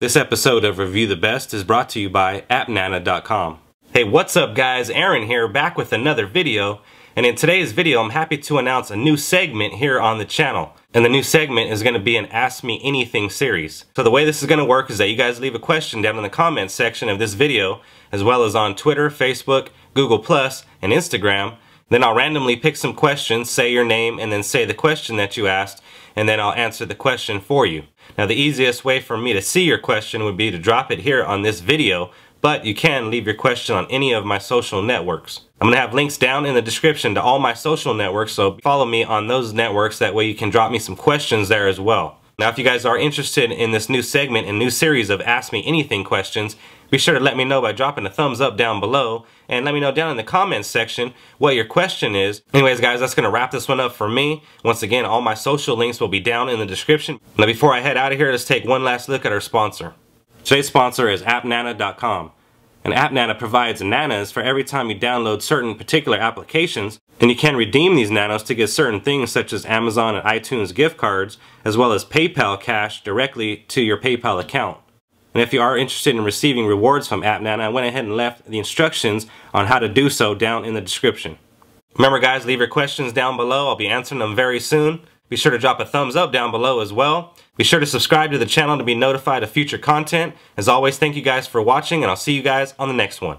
This episode of Review the Best is brought to you by AppNana.com. Hey, what's up guys? Aaron here, back with another video. And in today's video, I'm happy to announce a new segment here on the channel. And the new segment is going to be an Ask Me Anything series. So the way this is going to work is that you guys leave a question down in the comments section of this video, as well as on Twitter, Facebook, Google+, and Instagram. Then I'll randomly pick some questions, say your name, and then say the question that you asked, and then I'll answer the question for you. Now the easiest way for me to see your question would be to drop it here on this video, but you can leave your question on any of my social networks. I'm going to have links down in the description to all my social networks, so follow me on those networks, that way you can drop me some questions there as well. Now if you guys are interested in this new segment and new series of Ask Me Anything questions, be sure to let me know by dropping a thumbs up down below and let me know down in the comments section what your question is. Anyways guys, that's going to wrap this one up for me. Once again, all my social links will be down in the description. Now before I head out of here, let's take one last look at our sponsor. Today's sponsor is AppNana.com. And AppNana provides nanas for every time you download certain particular applications, and you can redeem these nanas to get certain things such as Amazon and iTunes gift cards, as well as PayPal cash directly to your PayPal account. And if you are interested in receiving rewards from AppNana, I went ahead and left the instructions on how to do so down in the description. Remember guys, leave your questions down below. I'll be answering them very soon. Be sure to drop a thumbs up down below as well. Be sure to subscribe to the channel to be notified of future content. As always, thank you guys for watching and I'll see you guys on the next one.